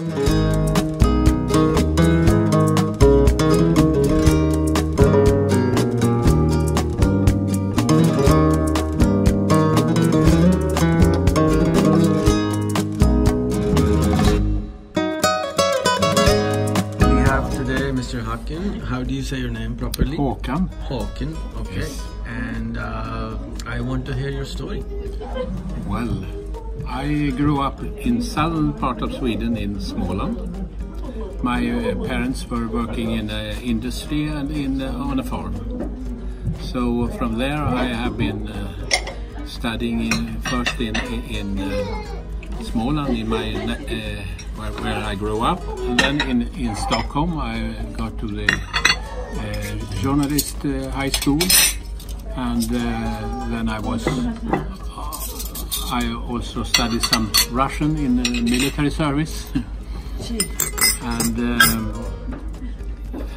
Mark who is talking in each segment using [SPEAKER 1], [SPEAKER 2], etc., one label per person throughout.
[SPEAKER 1] How today, Mr. Haken? How do you say your name properly?
[SPEAKER 2] Håkan.
[SPEAKER 1] Haken. Okay. And uh, I want to hear your story.
[SPEAKER 2] Well, I grew up in southern part of Sweden in Småland. My uh, parents were working in uh, industry and in uh, on a farm. So from there I have been studying in, first in in Småland in my where, where I grew up, and then in in Stockholm I got to the uh, journalist uh, high school, and uh, then I was I also studied some Russian in the military service. and um,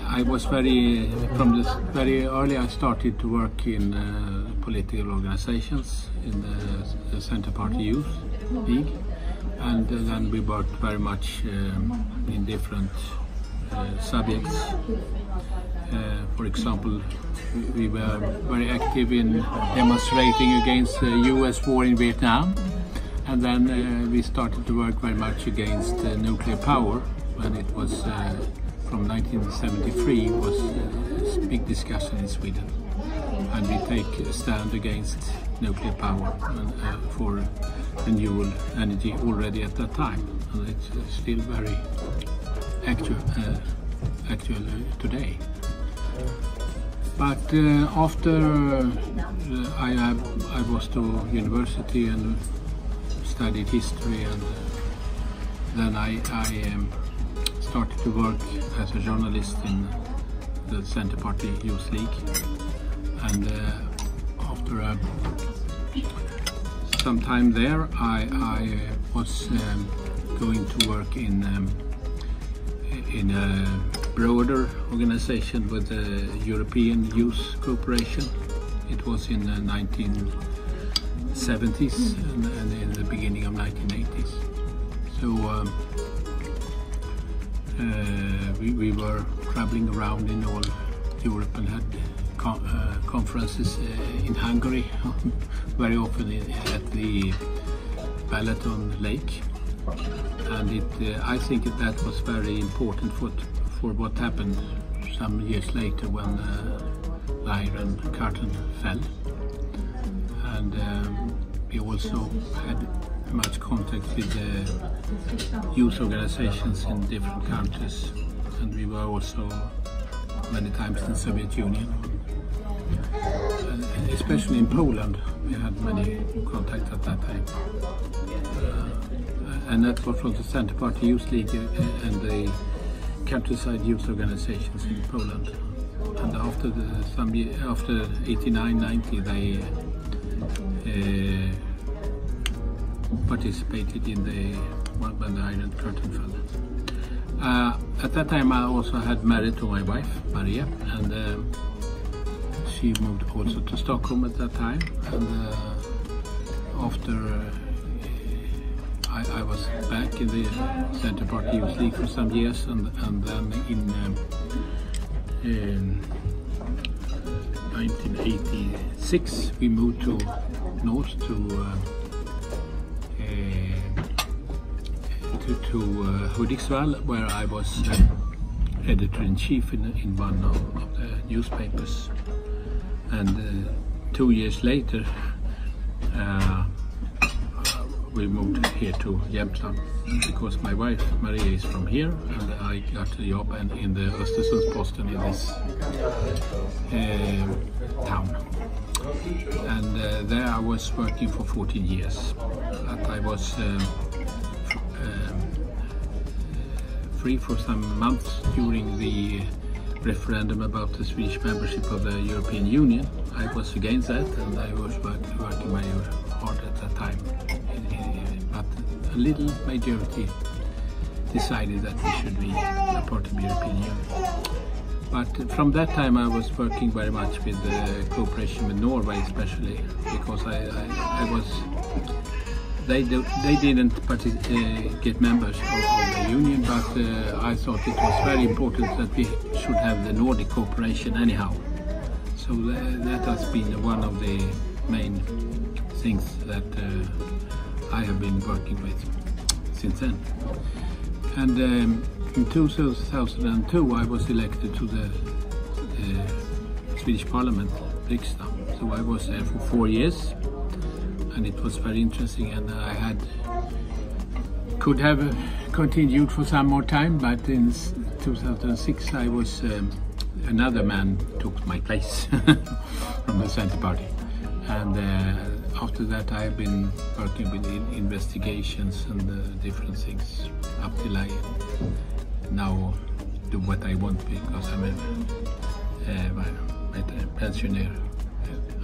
[SPEAKER 2] I was very, from this very early I started to work in uh, political organizations in the, Center Party Youth League. And uh, then we worked very much um, in different uh, subjects. Uh, for example, we, we were very active in demonstrating against the US war in Vietnam. And then uh, we started to work very much against uh, nuclear power when it was from 1973 was uh, big discussion in Sweden. And we take a stand against nuclear power and, uh, for renewable energy already at that time. And it's still very actual, uh, actual today. But uh, after uh, I, I, was to university and studied history and uh, then I, I um, started to work as a journalist in the Center Party Youth League. And uh, after uh, some time there I, I was um, going to work in um, in a broader organization with the European Youth Cooperation. It was in the 1970s and, and in the beginning of 1980s. So um, uh, we, we were traveling around in all Europe and had con uh, conferences uh, in Hungary, very often in, at the Balaton Lake and it, uh, I think that, that was very important for, for what happened some years later when uh, the Iron Curtain fell. And um, we also had much contact with the youth organizations in different countries, and we were also many times in the Soviet Union. And especially in Poland, we had many contacts at that time. Uh, and that was from the Center Party Youth League uh, and the countryside youth organizations in Poland. And after the some year, after 89, 90, they uh, participated in the when the Iron Curtain fell. Uh, at that time, I also had married to my wife Maria, and uh, she moved also to Stockholm at that time. And uh, after uh, I, I, was back in the Center Party Youth League for some years, and, and then in, um, in 1986 we moved to north to uh, to, to uh, Hudiksvall, where I was uh, editor-in-chief in, in one of, of, the newspapers. And uh, two years later, uh, we moved here to Jämtland because my wife Maria is from here and I got a job in, in the Östersunds-Posten in this uh, town. And uh, there I was working for 14 years. I was um, free for some months during the referendum about the Swedish membership of the European Union. I was against that and I was working very hard at that time. A little majority decided that we should be a part of the European Union. But from that time I was working very much with the cooperation with Norway especially because I, I, I was they do, they didn't uh, get members of, of, the union but uh, I thought it was very important that we should have the Nordic cooperation anyhow. So that, that has been one of the main things that uh, I have been working with since then. And um, in 2002 I was elected to the Swedish Parliament, Riksdag. So I was there for four years and it was very interesting and I had could have continued for some more time but in 2006 I was um, another man took my place from the Center Party and uh, after that I've been working with investigations and uh, different things up till I now do what I want because I'm a, a pensioner.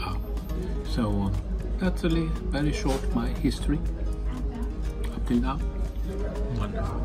[SPEAKER 2] Uh, so that's a very short my history up till now.
[SPEAKER 1] Wonderful.